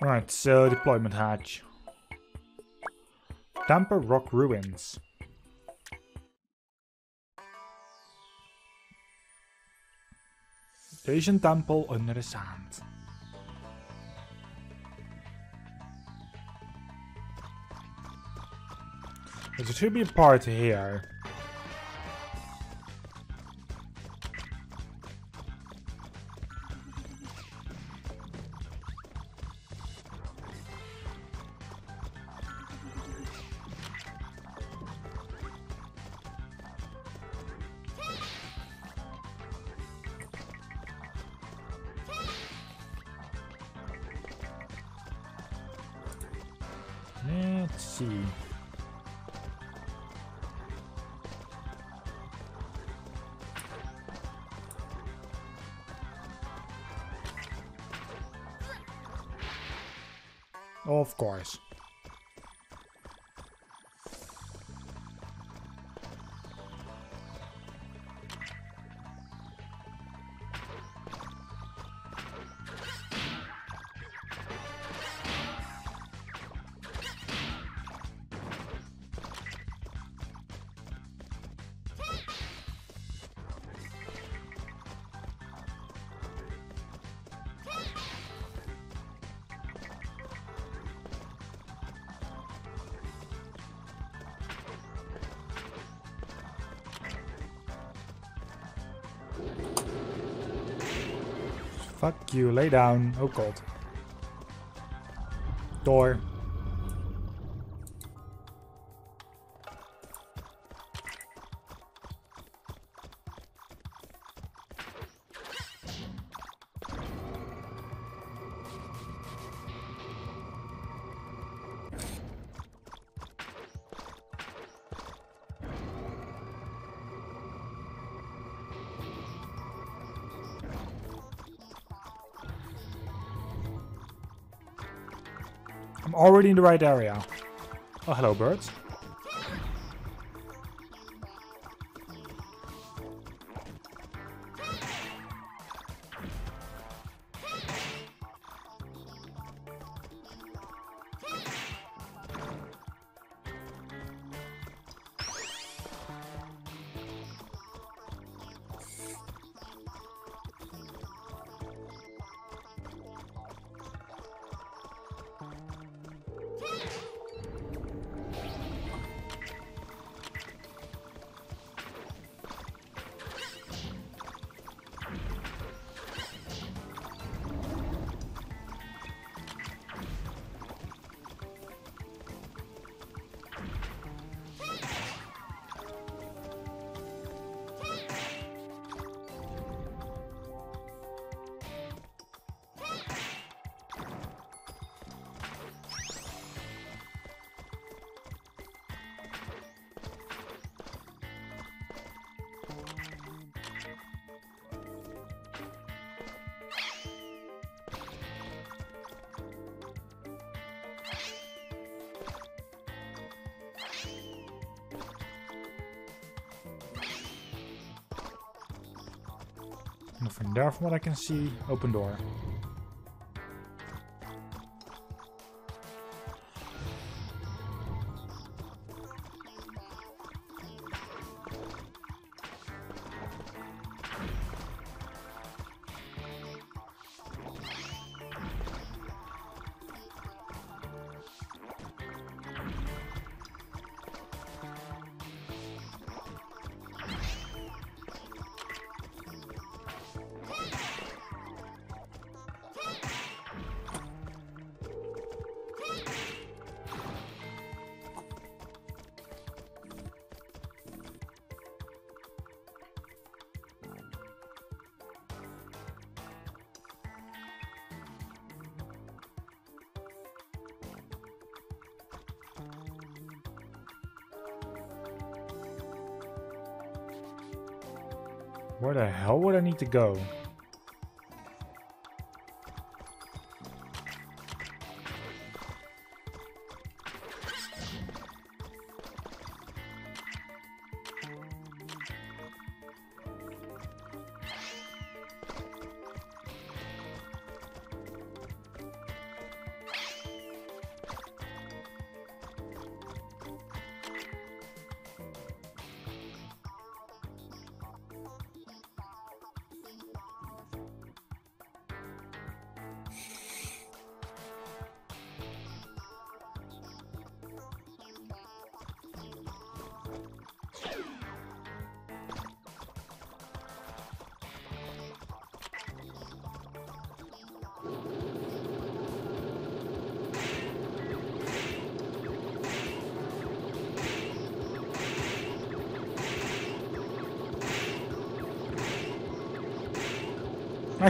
Right, so deployment hatch. Tampa Rock Ruins. Asian temple under the sand. There should be a part here. You, lay down. Oh god. Door. I'm already in the right area. Oh, hello, birds. Nothing from what I can see. Open door. Where the hell would I need to go?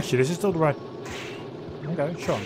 Actually, this is still the right... Okay, sure.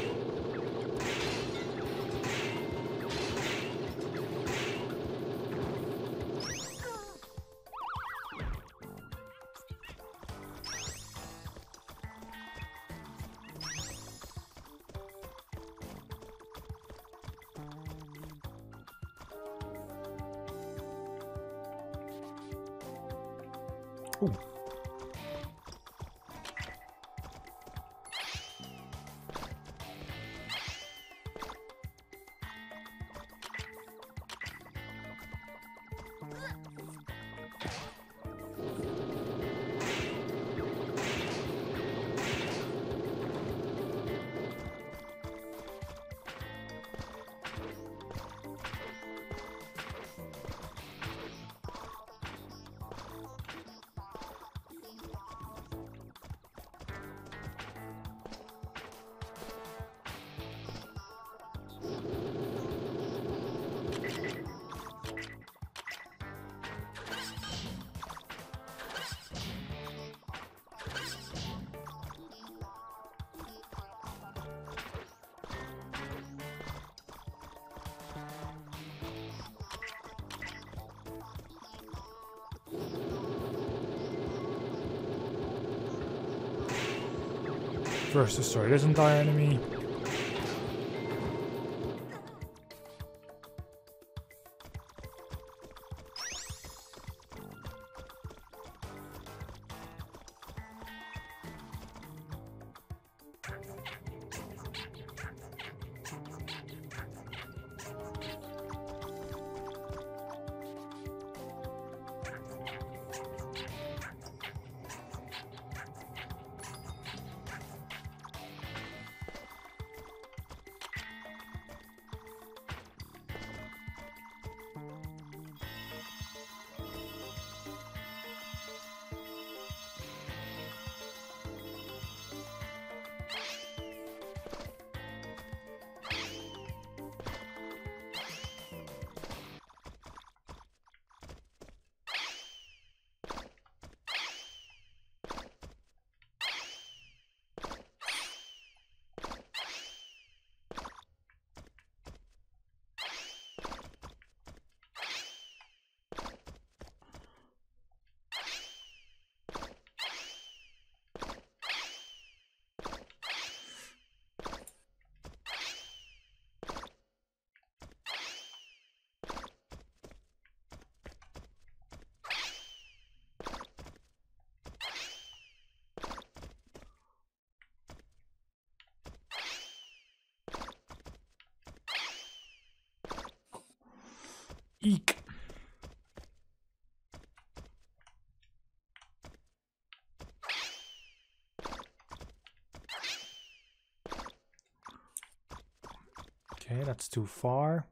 First destroy this entire enemy. That's too far.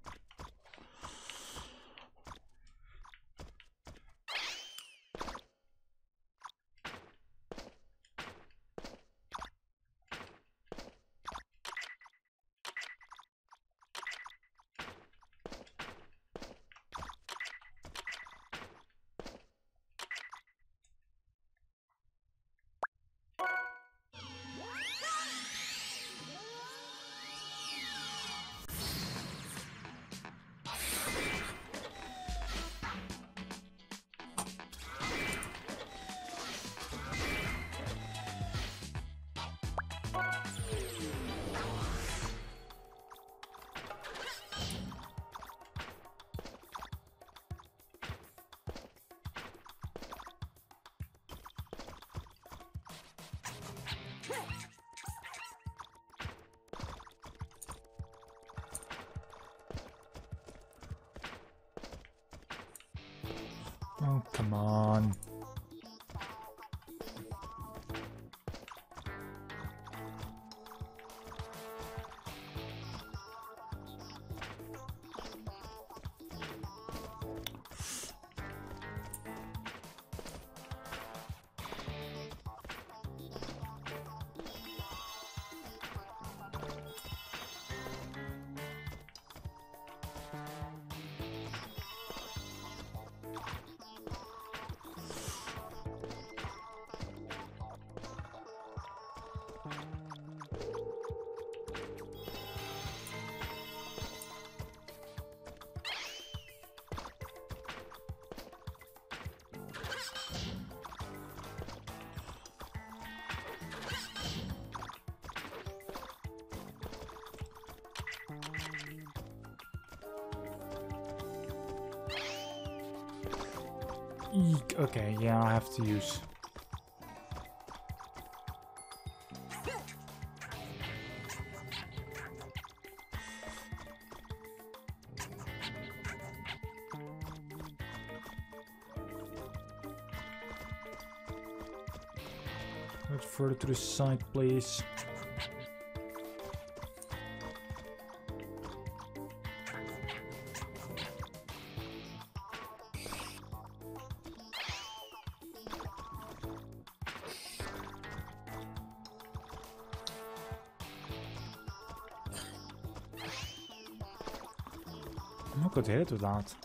Oh, come on. Eek. Okay, yeah, I have to use. Let's further to the side, please. Oh god, heel te laat.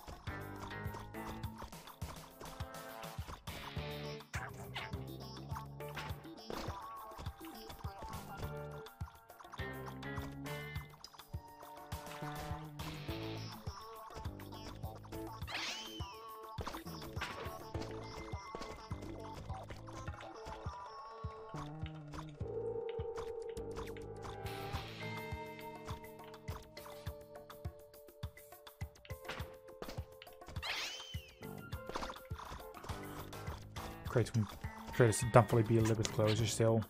To definitely be a little bit closer still.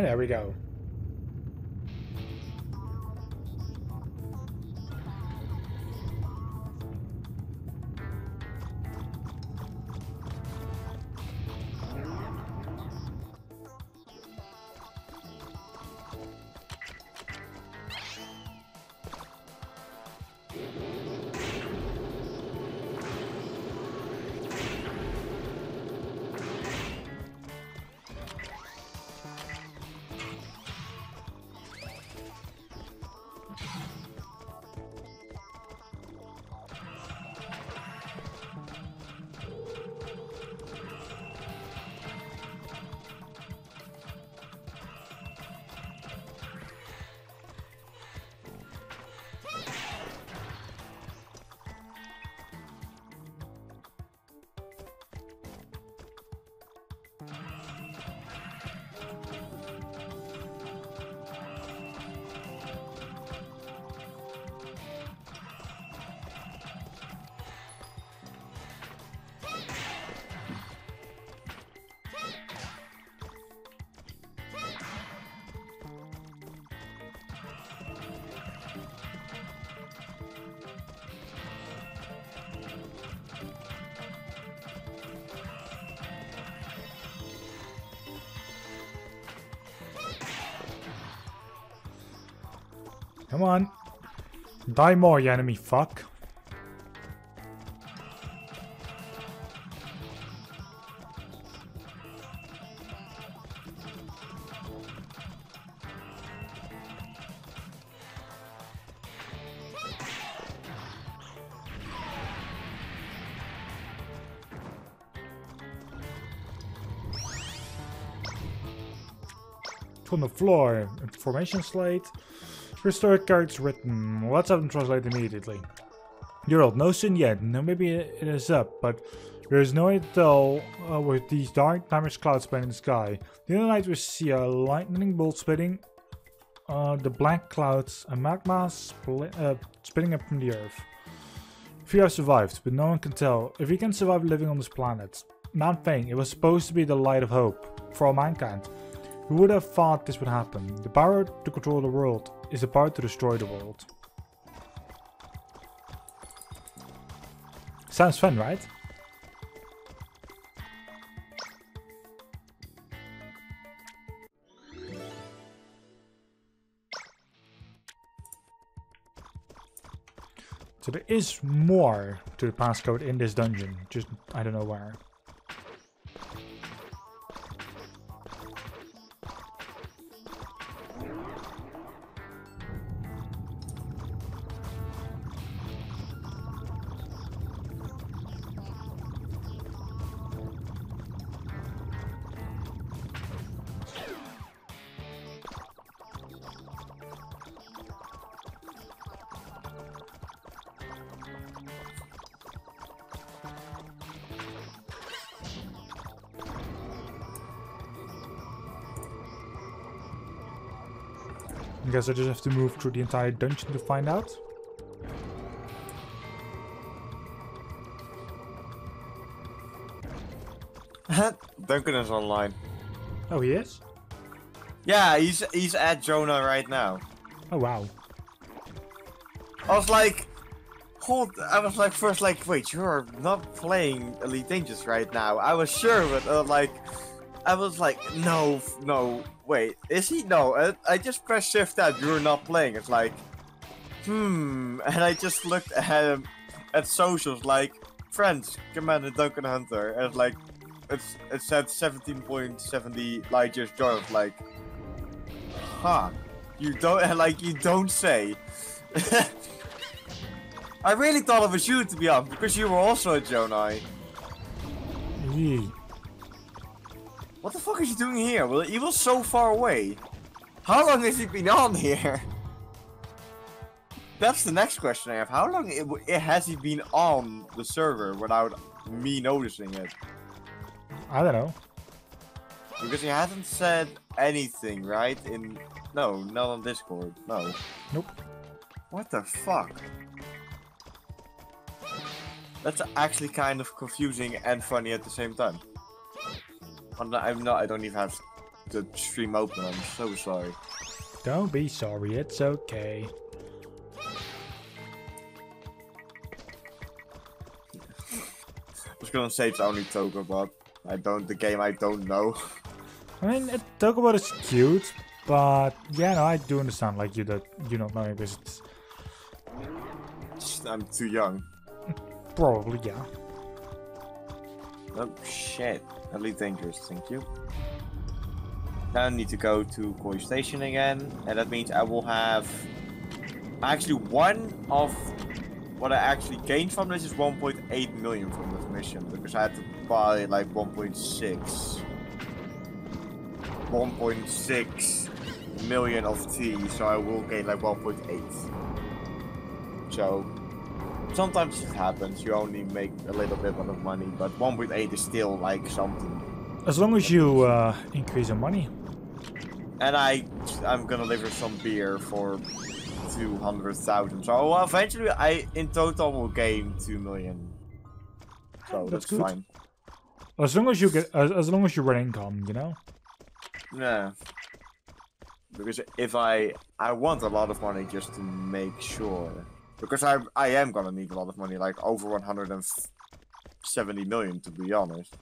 And there we go. Come on. Die more, you enemy fuck. From the floor, information slate. Restore cards written. Let's have them translate immediately. You're old, no yet. Now maybe it is up, but there is no way to tell uh, with these dark, timeless clouds spanning the sky. The other night we see a lightning bolt spitting uh, the black clouds and magma uh, spitting up from the earth. Few have survived, but no one can tell if we can survive living on this planet. Mount Fang, it was supposed to be the light of hope. for all mankind. Who would have thought this would happen? The power to control the world is power to destroy the world. Sounds fun, right? So there is more to the passcode in this dungeon, just I don't know where. Guess I just have to move through the entire dungeon to find out. Duncan is online. Oh, he is? Yeah, he's he's at Jonah right now. Oh, wow. I was like, hold. I was like first like, wait, you're not playing Elite Dangerous right now. I was sure, but uh, like, I was like, no, no, wait, is he? No, I, I just pressed Shift Tab. You're not playing. It's like, hmm, and I just looked at him at socials like, friends, Commander Duncan Hunter, and like, it's it said 17.70 light years. I like, huh, you don't like you don't say. I really thought it was you to be honest, because you were also a Jonai. Yee. What the fuck is he doing here? Well, he was so far away. How long has he been on here? That's the next question I have. How long it, it has he been on the server without me noticing it? I don't know. Because he hasn't said anything, right? In no, not on Discord. No. Nope. What the fuck? That's actually kind of confusing and funny at the same time. I'm not. I'm not. I don't even have the stream open. I'm so sorry. Don't be sorry, it's okay. I was gonna say it's only Togo, but I don't. The game I don't know. I mean, Tokobot is cute, but yeah, no, I do understand, like, you that you don't know because it's I'm too young. probably, yeah. Oh shit. Elite dangerous. Thank you. Now I need to go to Koi Station again, and that means I will have actually one of what I actually gained from this is 1.8 million from this mission because I had to buy like 1.6 1.6 million of tea, so I will gain like 1.8. So sometimes it happens, you only make a little bit of money, but 1.8 is still like something. As long as you uh, increase your money. And I, I'm gonna deliver some beer for 200,000. So well, eventually, I in total will gain 2 million. So That's that's, good. fine. As long as you get, as, as long as you run income, you know. Yeah. Because if I, I want a lot of money just to make sure. Because I, I am gonna need a lot of money, like over 170 million to be honest.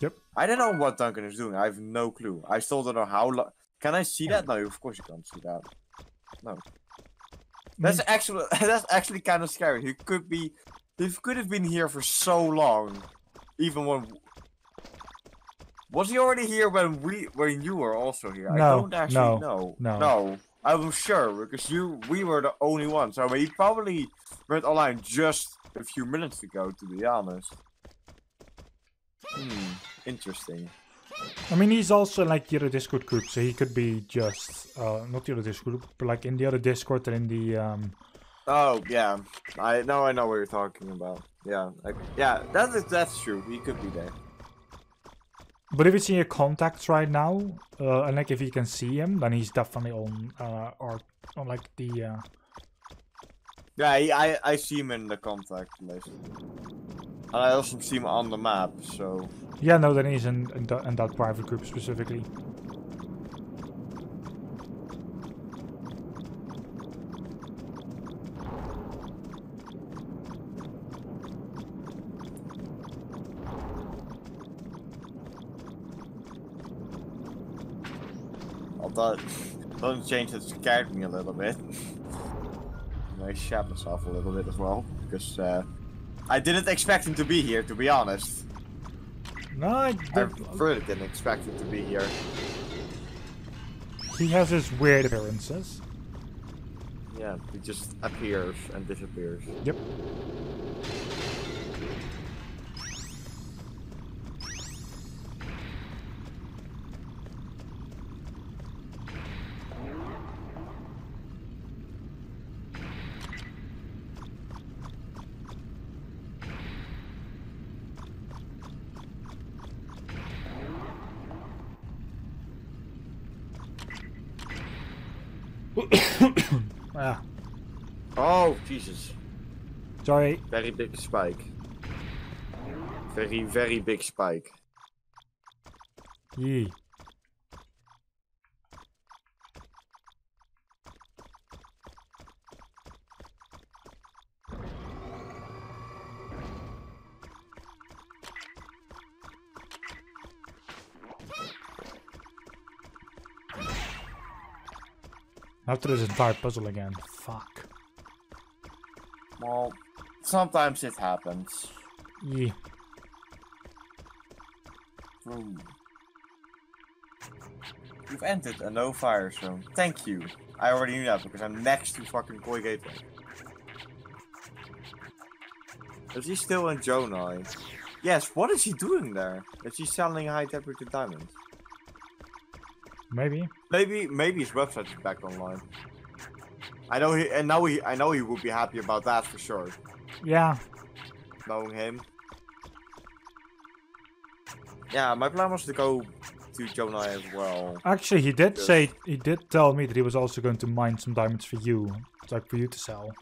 Yep. I don't know what Duncan is doing. I have no clue. I still don't know how long. Can I see that? No, of course you can't see that. No. Mm. That's actually that's actually kind of scary. He could be, he could have been here for so long, even when. Was he already here when we when you were also here? I No, don't actually no, know. no. no. I'm sure because you we were the only ones. So he probably went online just a few minutes ago. To be honest. Hmm. Interesting. I mean, he's also in, like the other Discord group, so he could be just uh, not the other Discord group, but like in the other Discord and in the um. Oh yeah, I know. I know what you're talking about. Yeah, like, yeah. That's that's true. He could be there. But if it's in your contacts right now, uh, and like if you can see him, then he's definitely on uh or on like the uh. Yeah, I I, see him in the contact list. And I also see him on the map, so... Yeah, no, then he's in, in, that, in that private group specifically. Although, doesn't change it scared me a little bit. I shot myself a little bit as well, because uh, I didn't expect him to be here, to be honest. No, I, I really didn't expect him to be here. he has his weird appearances. Yeah, he just appears and disappears. Yep. ah, Oh, Jesus. Sorry. Very big spike. Very, very big spike. Yee. After this entire puzzle again. Fuck. Well, sometimes it happens. Yee. Ooh. You've entered a no fire zone. Thank you. I already knew that because I'm next to fucking Koi Gateway. Is he still in Jonai? Yes, what is he doing there? Is he selling high temperature diamonds? Maybe. Maybe maybe his website is back online. I know he and now he I know he would be happy about that for sure. Yeah. Knowing him. Yeah, my plan was to go to Jonai as well. Actually, he did Yes. say he did tell me that he was also going to mine some diamonds for you, like for you to sell.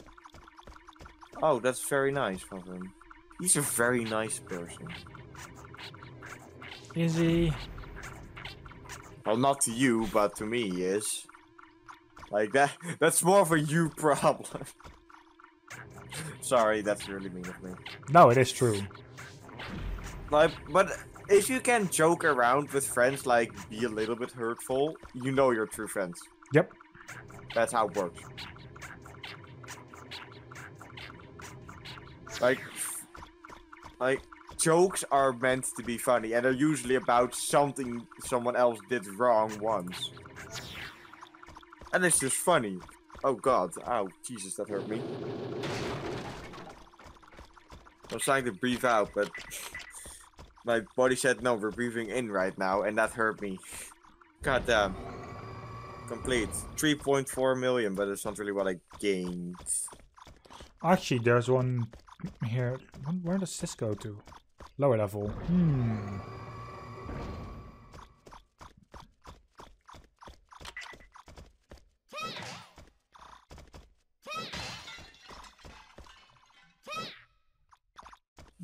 Oh, that's very nice of him. He's a very nice person. Is he? Well, not to you, but to me, he is. Like that. That's more of a you problem. Sorry, that's really mean of me. No, it is true. Like, but if you can joke around with friends, like be a little bit hurtful, you know you're true friends. Yep. That's how it works. Like, like jokes are meant to be funny, and they're usually about something someone else did wrong once. And it's just funny. Oh god, ow, Jesus, that hurt me. I was trying to breathe out, but my body said no, we're breathing in right now, and that hurt me. God damn. Complete. 3.4 million, but it's not really what I gained. Actually, there's one here. Where- does this go to? Lower level. Hmm.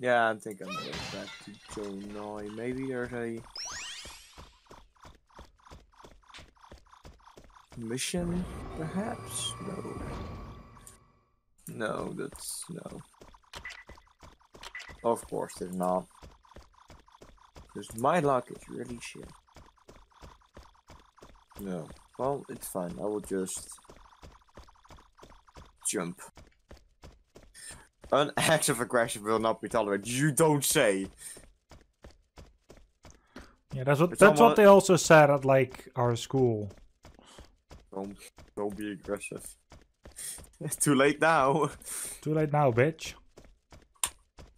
Yeah, I think I'm going back to Jonai. Maybe there's a mission, perhaps? No. No, that's no. Of course, there's not. Because my luck is really shit. No. Well, it's fine. I will just jump. An act of aggression will not be tolerated. You don't say. Yeah, that's what It's that's what they also said at like our school. Don't don't be aggressive. It's too late now. Too late now, bitch.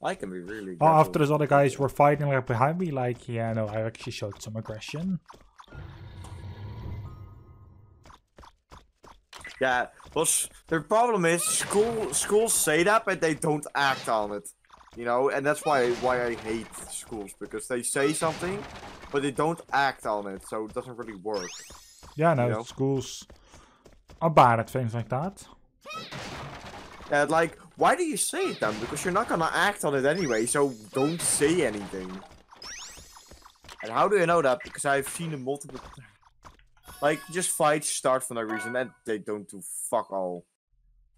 I can be really. Oh, after those other guys were fighting like behind me, like yeah, no, I actually showed some aggression. Yeah, well, the problem is school schools say that, but they don't act on it. You know, and that's why why I hate schools because they say something, but they don't act on it, so it doesn't really work. Yeah, no, know? schools are bad at things like that. And like why do you say it then? Because you're not gonna act on it anyway, so don't say anything. And how do you know that? Because I've seen it multiple Like, just fights start for no reason and they don't do fuck all.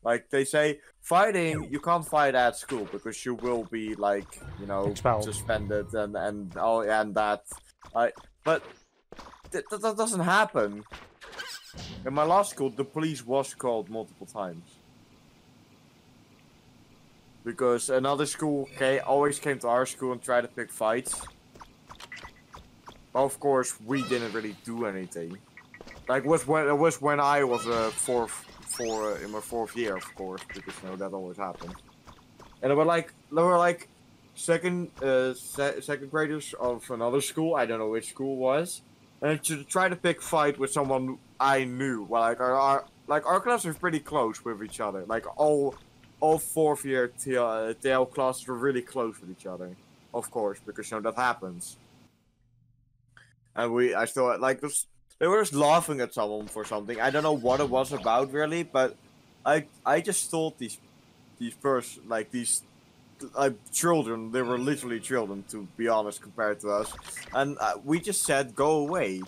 Like, they say, fighting, you can't fight at school because you will be, like, you know, Expelled. suspended and, and, all and that. I, but th- th- that doesn't happen. In my last school, the police was called multiple times. Because another school okay, always came to our school and tried to pick fights. Well, of course, we didn't really do anything. Like was when it was when I was uh, fourth, four uh, in my fourth year, of course, because you know that always happens. And they were like, they were like second, uh, se second graders of another school. I don't know which school was, and to try to pick fight with someone I knew. Well, like our, our like our classes were pretty close with each other. Like all all fourth year TL, TL classes were really close with each other, of course, because you know that happens. And we, I still like this. They were just laughing at someone for something. I don't know what it was about really, but I, I just thought these, these person like these, like children. They were literally children, to be honest, compared to us. And uh, we just said, "Go away,"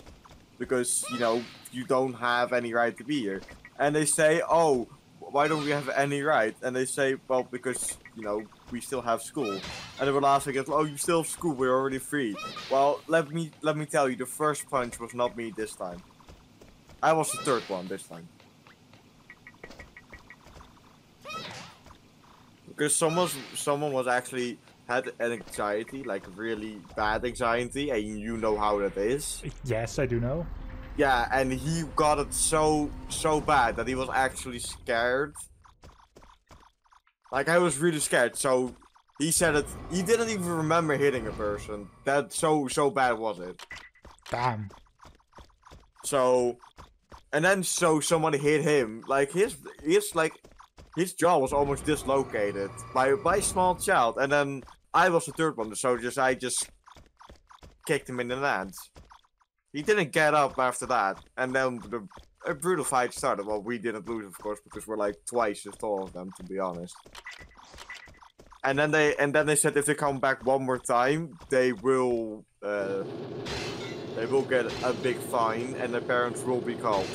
because you know you don't have any right to be here. And they say, "Oh, why don't we have any right? And they say, well, because, you know, we still have school. And they were laughing at, oh, you still have school, we're already free. Well, let me let me tell you, the first punch was not me this time. I was the third one this time. Because someone someone was actually had an anxiety, like really bad anxiety, and you know how that is. Yes, I do know. Yeah, and he got it so so bad that he was actually scared. Like I was really scared. So he said it. He didn't even remember hitting a person. That so so bad was it. Damn. So, and then so somebody hit him. Like his his like his jaw was almost dislocated by by a small child. And then I was the third one. So just I just kicked him in the nuts. He didn't get up after that, and then the a brutal fight started. Well, we didn't lose, of course, because we're like twice as tall as them, to be honest. And then they and then they said if they come back one more time, they will uh, they will get a big fine, and their parents will be called,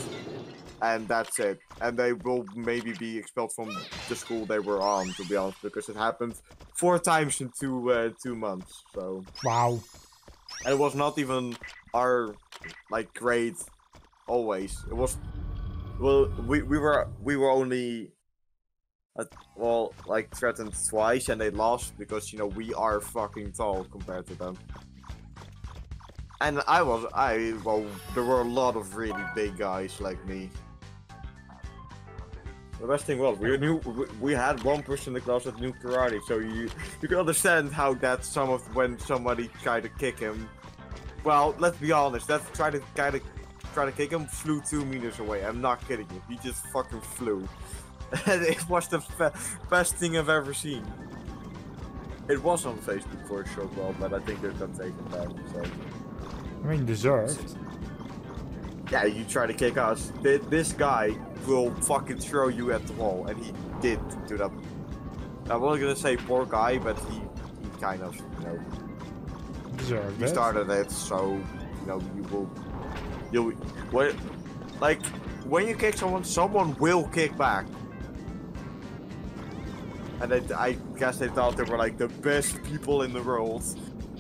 and that's it. And they will maybe be expelled from the school they were on, to be honest, because it happened four times in two uh, two months. So wow, and it was not even our like grade always. It was well we we were we were only uh, well like threatened twice and they lost because you know we are fucking tall compared to them. And I was I well there were a lot of really big guys like me. The best thing was we knew we- had one person in the class that knew karate, so you you can understand how that some of when somebody tried to kick him well, let's be honest. That try to guy to try to kick him flew two meters away. I'm not kidding you. He just fucking flew. It was the best thing I've ever seen. It was on Facebook for a short while, but I think it got taken down. So I mean deserved. yeah, you try to kick us. This guy will fucking throw you at the wall, and he did do that. I wasn't gonna say poor guy, but he, he kind of, you know, Deserved it. started it, so you know you will. You what? Like when you kick someone, someone will kick back. And they, I guess they thought they were like the best people in the world,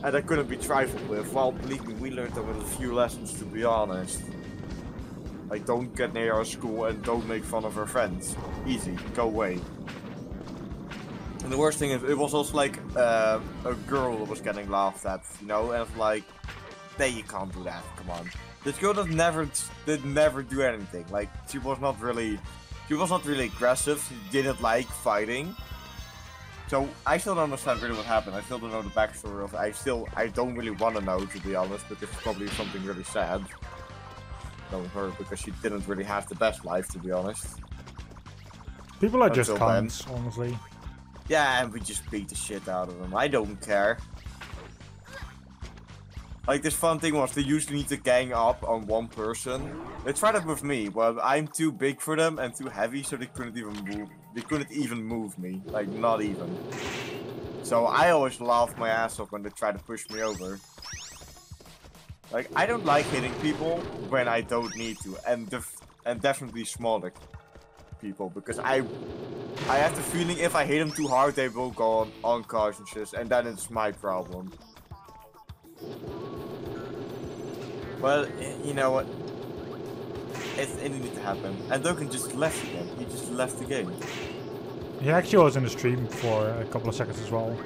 and they couldn't be trifled with. Well, believe me, we learned with a few lessons, to be honest. Like, don't get near our school and don't make fun of our friends. Easy, go away. And the worst thing is, it was also like uh, a girl that was getting laughed at, you know, and like, hey, you can't do that. Come on. This girl did never did never do anything. Like she was not really, she was not really aggressive. She didn't like fighting. So I still don't understand really what happened. I still don't know the backstory of. I still I don't really want to know to be honest, because it's probably something really sad. Knowing her because she didn't really have the best life to be honest. People are just Until then. cunts, honestly. Yeah, and we just beat the shit out of them. I don't care. Like this fun thing was they usually need to gang up on one person. They tried it with me, but I'm too big for them and too heavy, so they couldn't even move. They couldn't even move me, like not even. So I always laugh my ass off when they try to push me over. Like I don't like hitting people when I don't need to, and def and definitely smaller people because I I have the feeling if I hit them too hard, they will go on unconscious, and then it's my problem. Well, you know what? It, it needed to happen. And Duncan just left again. He just left the game. He actually was in the stream for a couple of seconds as well.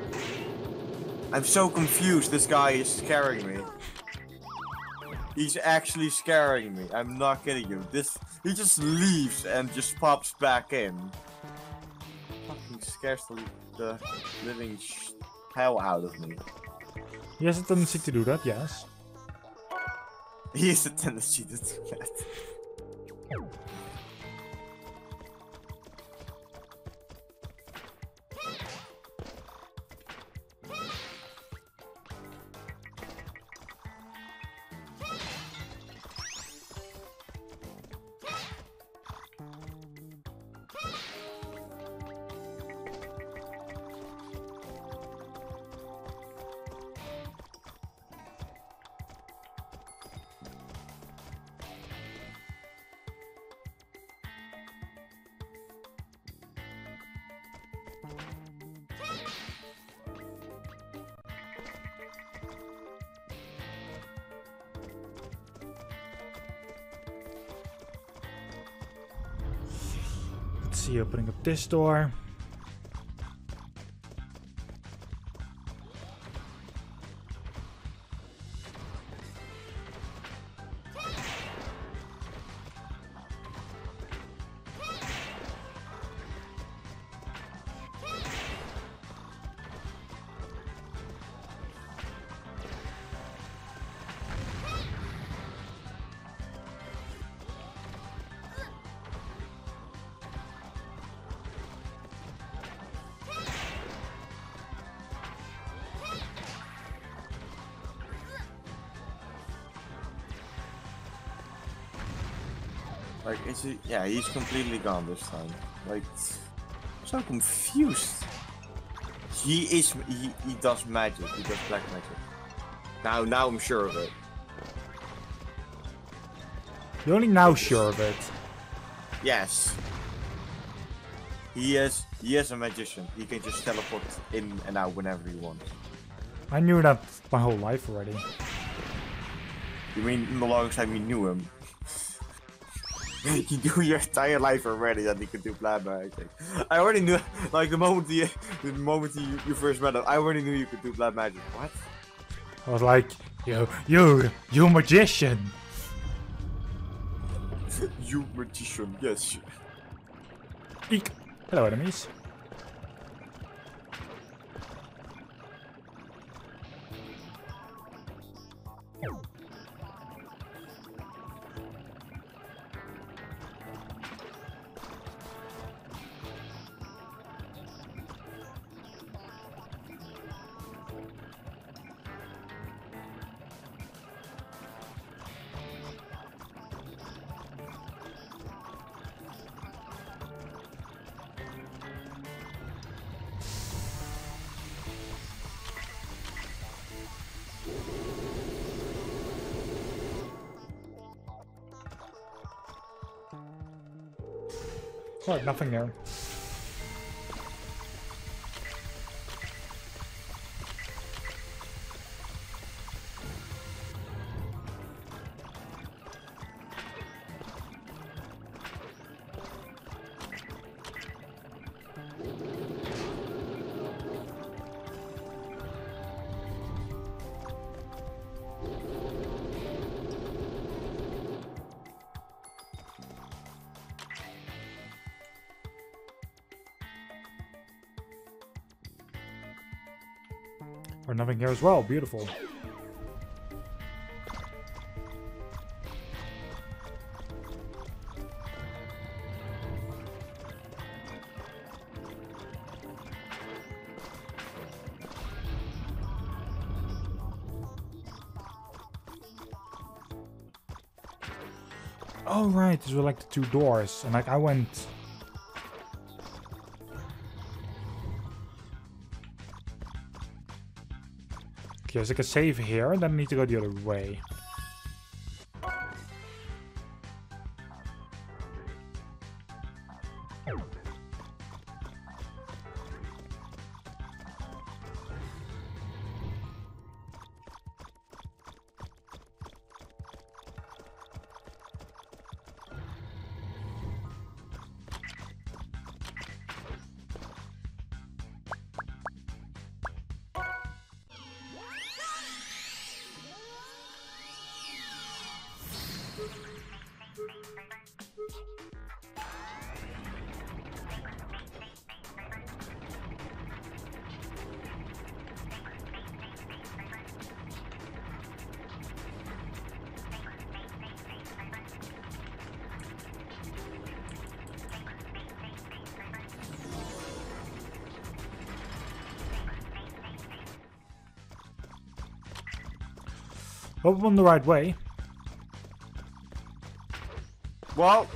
I'm so confused. This guy is scaring me. He's actually scaring me. I'm not kidding you. This he just leaves and just pops back in. Fucking scares the, the living sh- hell out of me. He has a tendency to do that, yes. He has a see, opening up this door. Is he? Yeah, he's completely gone this time. Like, so confused. He is. He, he does magic. He does black magic. Now, now I'm sure of it. You're only now sure of it. Yes. He is. He is a magician. He can just teleport in and out whenever he wants. I knew that my whole life already. You mean the longest time you knew him? you do your entire life already that you could do black magic. I already knew, like the moment you, the moment you, you first met him, I already knew you could do black magic. What? I was like, yo, you, you magician. you magician, yes. Eek. Hello, enemies. What? Nothing there. having here as well. Beautiful. Oh right, these were like the two doors, and like I went So I can save here, and then I need to go the other way. Hope I'm on the right way. Well,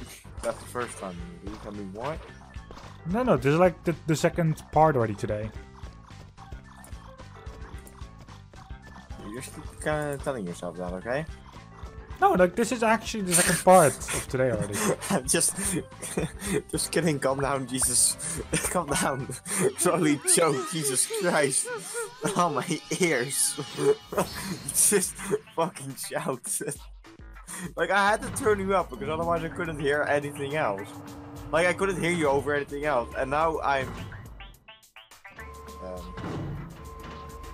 that's the first time. You tell me why? No, no, this is like the, the second part already today. You're just kind of telling yourself that, okay? No, like this is actually the second part of today already. I'm just, just kidding. Calm down, Jesus. Calm down. Only joke. Jesus Christ. Oh my ears. just fucking shout. like I had to turn you up because otherwise I couldn't hear anything else. Like I couldn't hear you over anything else, and now I'm um,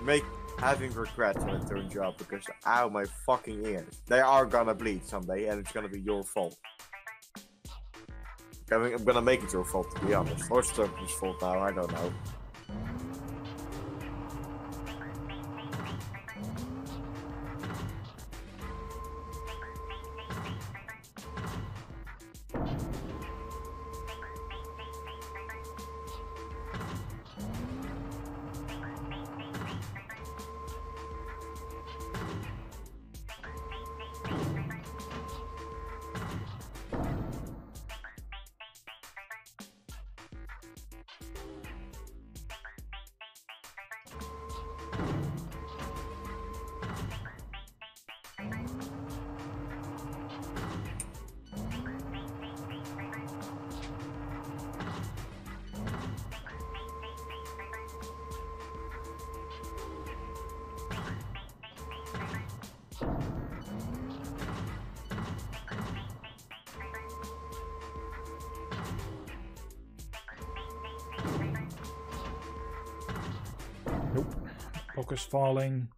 make having regrets when I turned you up because ow my fucking ears. They are gonna bleed someday, and it's gonna be your fault. I'm gonna make it your fault to be honest. Or fault now, I don't know. Focus falling.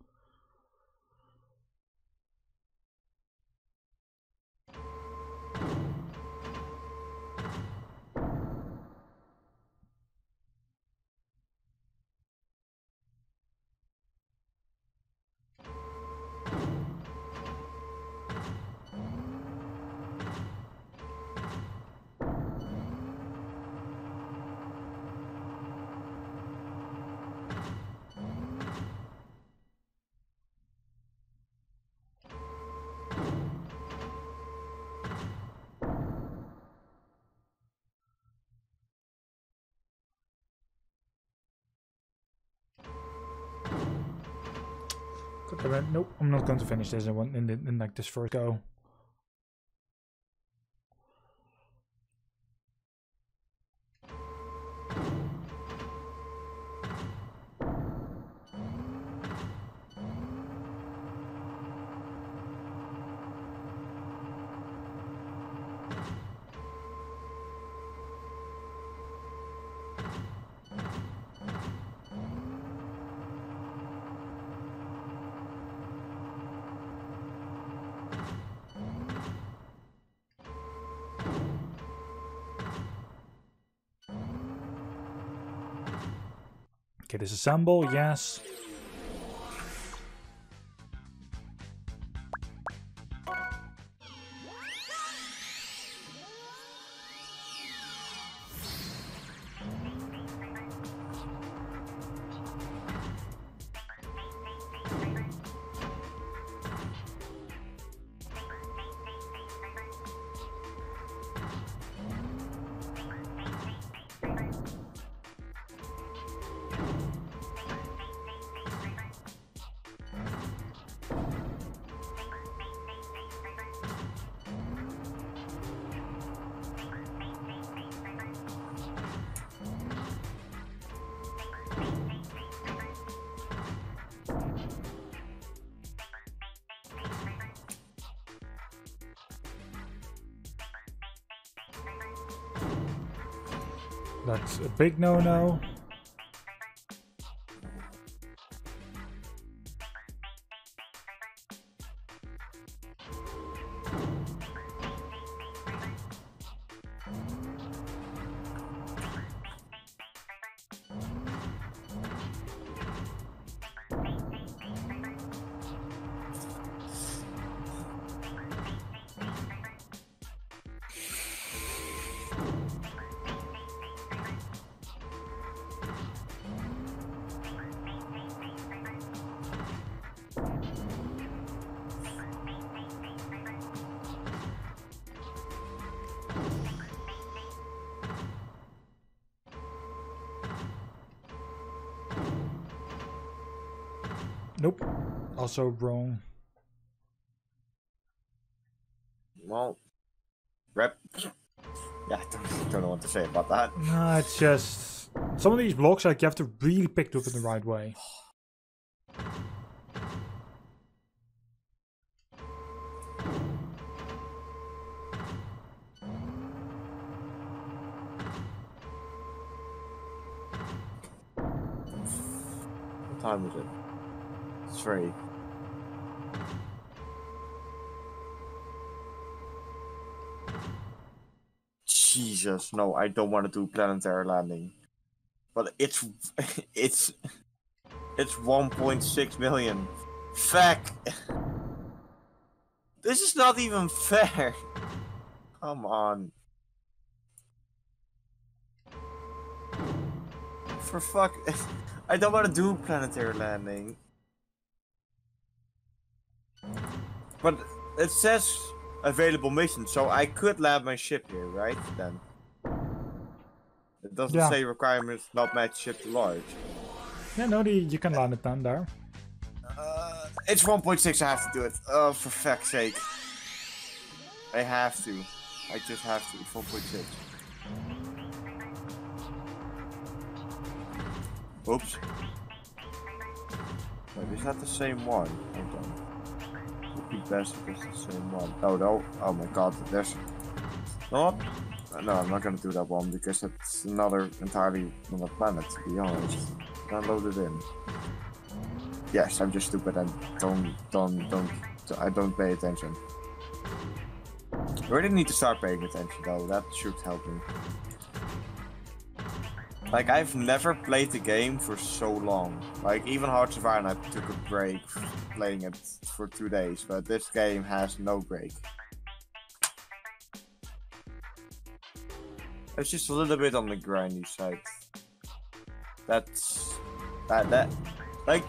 Nope, I'm not going to finish this in in, in like this first go. Okay, disassemble, yes. Big no-no. Nope. Also wrong. Well, rep. Yeah, I don't, don't know what to say about that. No, it's just some of these blocks like you have to really pick it up in the right way. Three. Jesus, no, I don't want to do planetary landing. But it's it's it's 1.6 million. Fuck. This is not even fair. Come on. For fuck. I don't want to do planetary landing. But it says available mission, so I could land my ship here, right? Then. It doesn't Yeah. say requirements not match ship large. Yeah, no, the, you can land it down there. Uh, it's 1.6, I have to do it. Oh, for fuck's sake. I have to. I just have to. 4.6. Oops. Wait, is that the same one? Hold on. Best if it's. Oh no. Oh my god, there's. No, no, I'm not gonna do that one because it's another entirely another planet, to be honest. Download it in. Yes, I'm just stupid and don't, don't, don't, I don't pay attention. I really need to start paying attention though, that should help me. Like, I've never played the game for so long. Like, even Hearts of Iron, I took a break playing it for two days, but this game has no break. It's just a little bit on the grindy side. That's that that like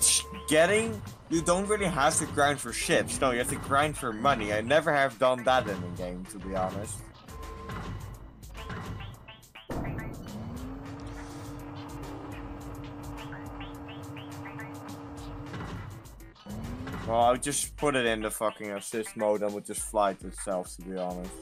getting you don't really have to grind for ships. No, you have to grind for money. I never have done that in a game, to be honest. Well, I would just put it in the fucking assist mode and would just fly to itself, to be honest.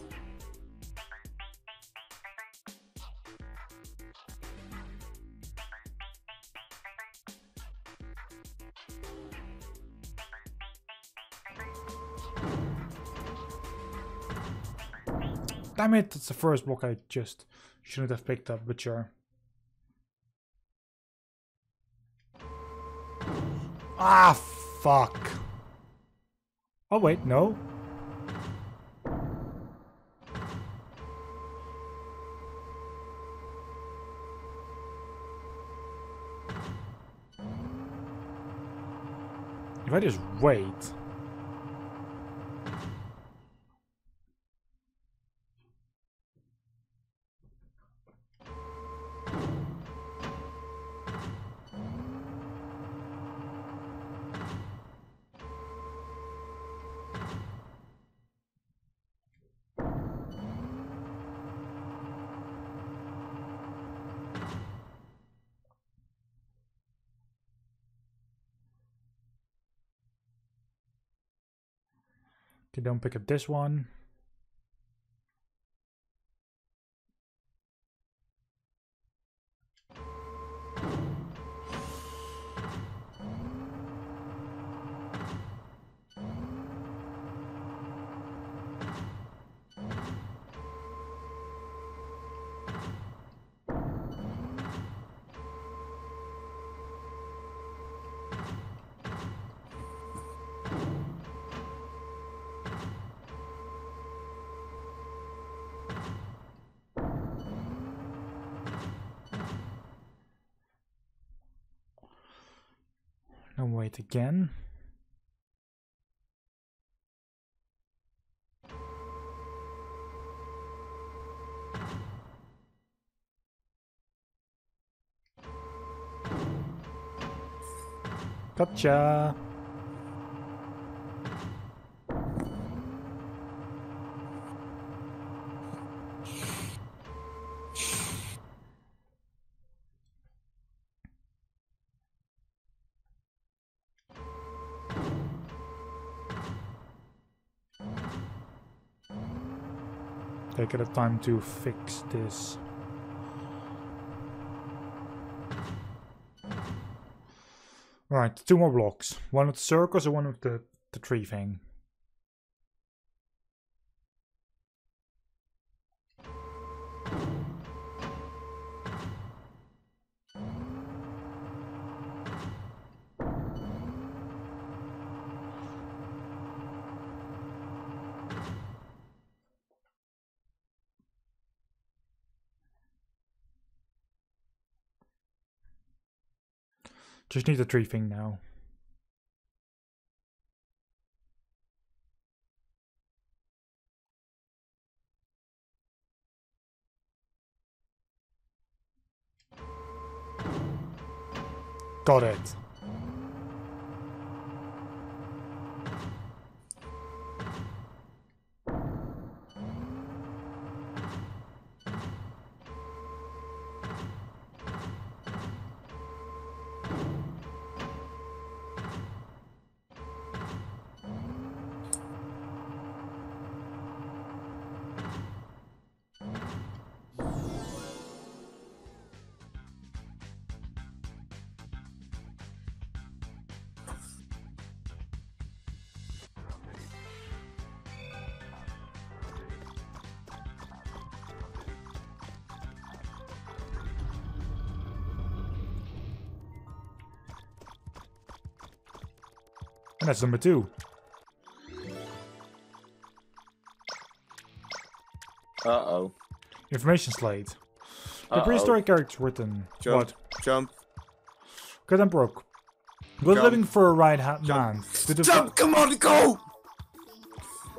Damn it, that's the first block I just shouldn't have picked up, but sure. Ah, fuck. Oh, wait, no. If I just wait. Okay, don't pick up this one. Again. Gotcha. Take a time to fix this. Right, two more blocks. One with the circles and one with the, the tree thing. Just need the tree thing now. Got it. That's number two. Uh oh. Information slate. The Uh-oh. prehistoric characters written. Jump. What? Jump. Good and broke. Good Jump. living for a right hand Jump. man. Jump! Come on, go!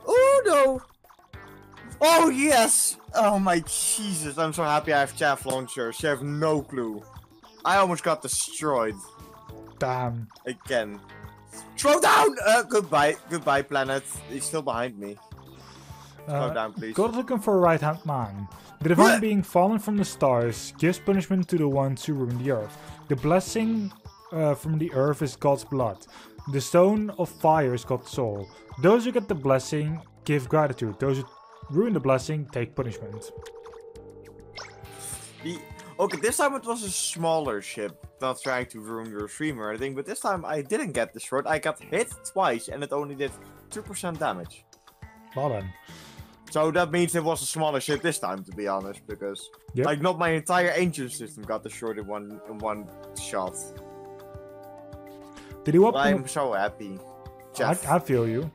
Oh no! Oh yes! Oh my Jesus! I'm so happy I have chaff launchers. You have no clue. I almost got destroyed Damn. again. Throw down! Uh, goodbye, goodbye, planet. He's still behind me. Throw Uh, down, please. God looking for a right hand man. The divine being fallen from the stars gives punishment to the ones who ruin the earth. The blessing uh, from the earth is God's blood. The stone of fire is God's soul. Those who get the blessing give gratitude. Those who ruin the blessing take punishment. The- okay, this time it was a smaller ship, not trying to ruin your stream or anything, but this time I didn't get destroyed. I got hit twice and it only did 2% damage. Well then. So that means it was a smaller ship this time, to be honest, because Yep. like not my entire engine system got destroyed in one in one shot. The new weapon I'm so happy. I, I feel you.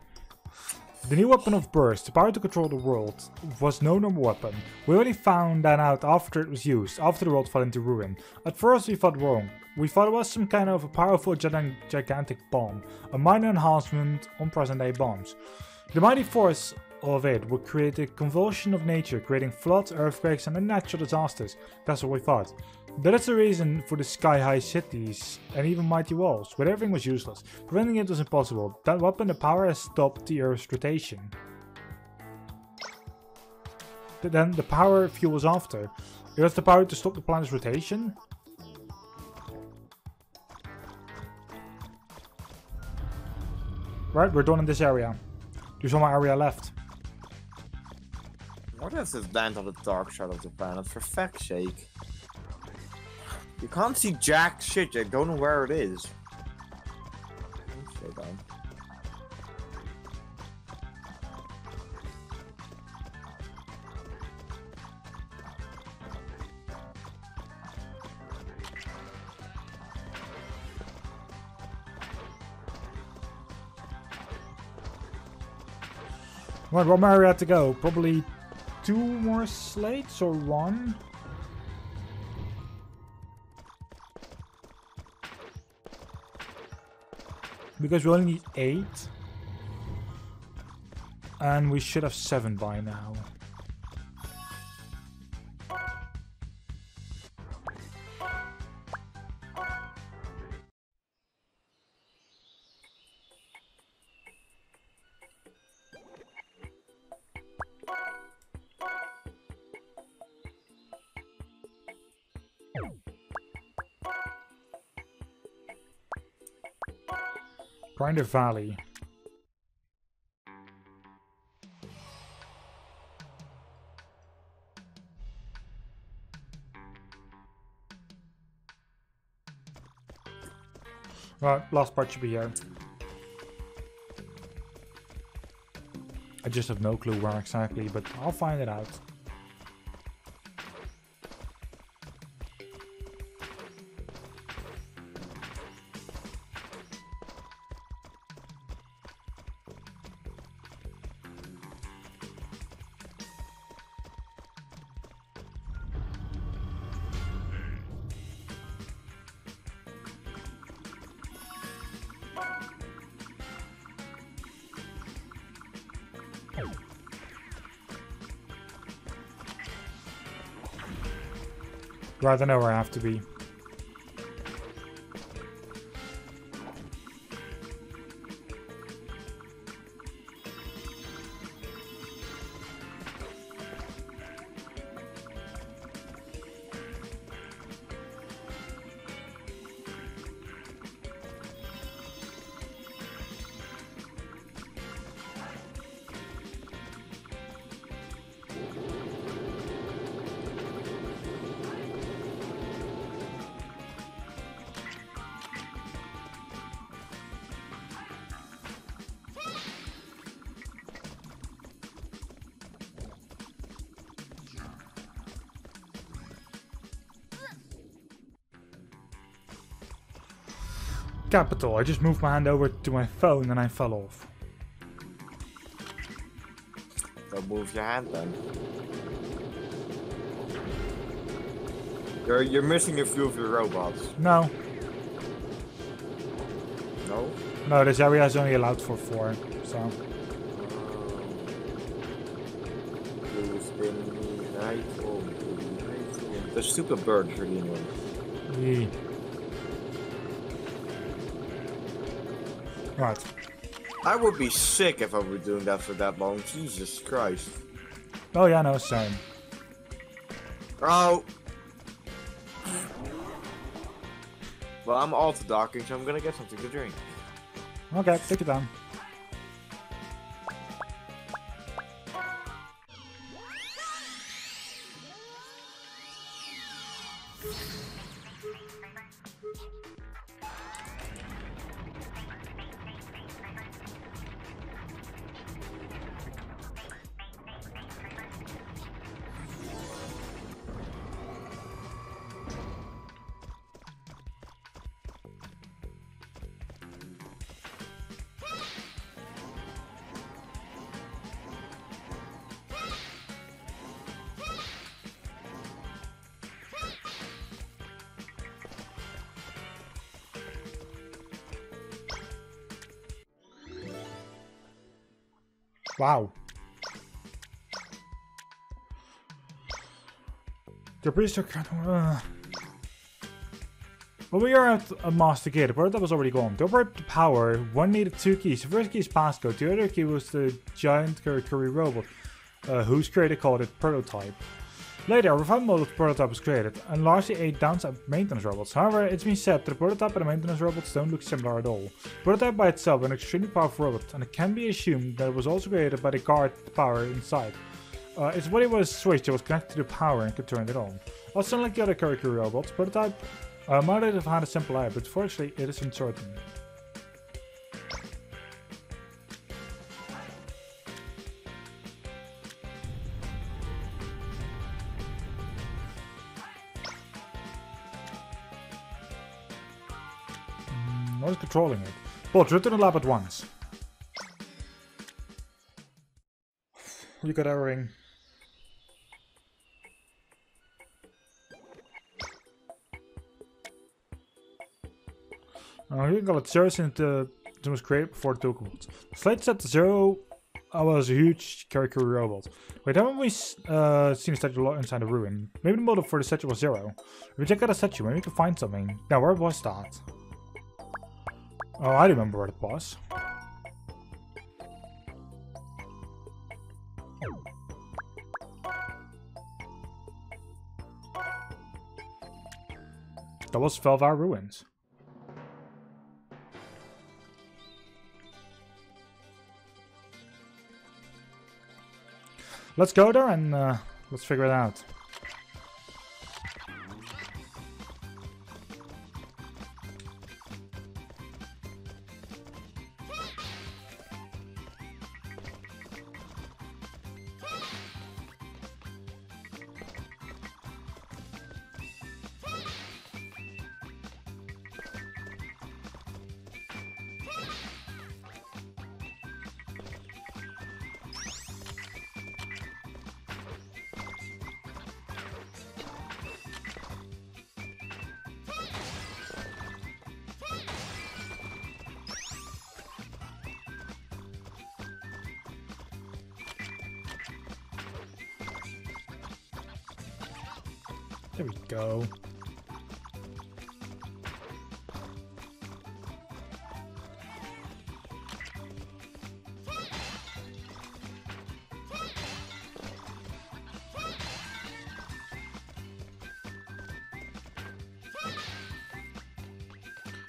The new weapon of burst, the power to control the world, was no normal weapon. We only found that out after it was used, after the world fell into ruin. At first we thought wrong. We thought it was some kind of a powerful gigantic bomb, a minor enhancement on present day bombs. The mighty force of it would create a convulsion of nature, creating floods, earthquakes, and natural disasters. That's what we thought. That is the reason for the sky high cities and even mighty walls, but everything was useless. Preventing it was impossible. That weapon, the power, has stopped the Earth's rotation. Th- Then the power fuel was after. It has the power to stop the planet's rotation? Right, we're done in this area. There's one area left. What is this land on the dark side of the planet? For feck's sake. You can't see jack shit, you don't know where it is. Stay down. Right, one more to go. Probably two more slates or one? Because we only need eight. And we should have seven by now. Grinder Valley. Right, last part should be here. I just have no clue where exactly, but I'll find it out. Right, I know where I have to be. Capital. I just moved my hand over to my phone and I fell off. Don't move your hand then. You're you're missing a few of your robots. No, No? no, this area is only allowed for four, so. Blue spin right or blue right. The stupid bird is really annoying. Yee. Right. I would be sick if I were doing that for that long. Jesus Christ. Oh yeah, no, same. Oh. Well, I'm all to docking, so I'm gonna get something to drink. Okay, take it down. Wow. The priest of... Uh. Well, we are at a master gate. The prototype was already gone. To operate the power, one needed two keys. The first key is passcode. The other key was the giant Karakuri robot, uh, whose creator called it prototype. Later, a refined model of the prototype was created, and largely ate downside maintenance robots. However, it's been said that the prototype and the maintenance robots don't look similar at all. The prototype by itself is an extremely powerful robot, and it can be assumed that it was also created by the guard power inside. Uh, its body was switched, it was connected to the power and could turn it on. Also, unlike the other Karakuri robots, prototype uh, might have had a simple eye, but fortunately it is uncertain. Controlling it? Bolt, return the lab at once. You got a ring. Uh, you got a search into It was created before the Token Slate set to zero I was a huge Karakuri robot. Wait, haven't we uh, seen a statue inside the ruin? Maybe the motive for the statue was zero. If we check out a statue, maybe we can find something. Now, where was that? Oh, I remember where it was. That was Felvar Ruins. Let's go there and uh, let's figure it out. There we go.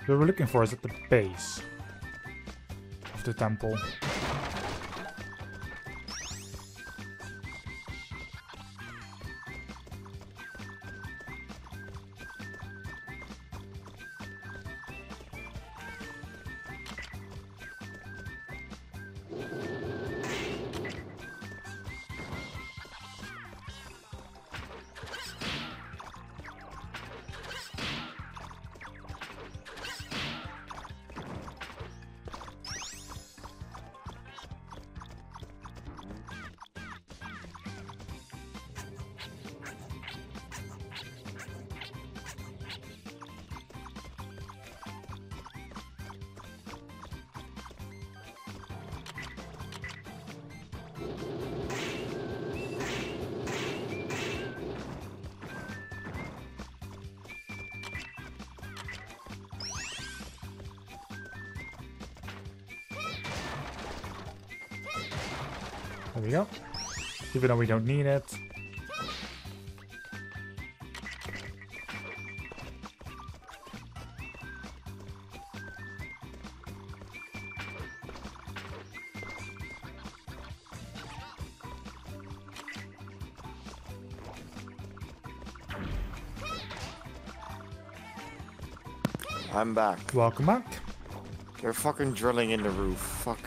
What we're looking for is at the base of the temple. There we go. Even though we don't need it. I'm back. Welcome back. They're fucking drilling in the roof. Fuck.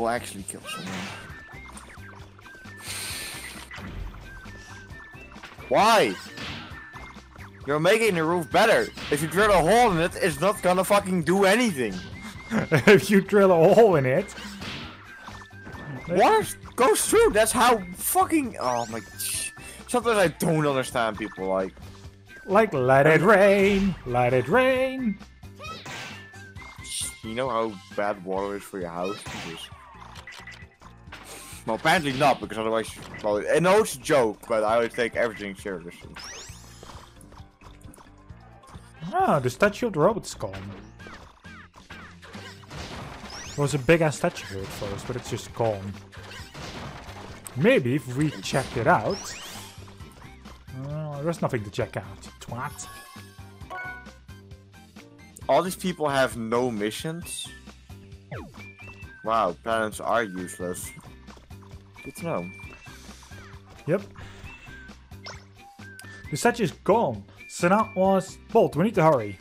Will actually kill someone. Why? You're making the roof better. If you drill a hole in it, it's not gonna fucking do anything. if you drill a hole in it. Water goes through. That's how fucking. Oh my. Sometimes I don't understand people like. Like, let it rain, let it rain. You know how bad water is for your house? Well, apparently not, because otherwise, well, I know it's a joke, but I would take everything seriously. Ah, the statue of the robot is gone. There was a big ass statue here at first, but it's just gone. Maybe if we check it out. Uh, there's nothing to check out. Twat. All these people have no missions. Wow, planets are useless. Good to know. Yep. The statue is gone. So that was Bolt. We need to hurry.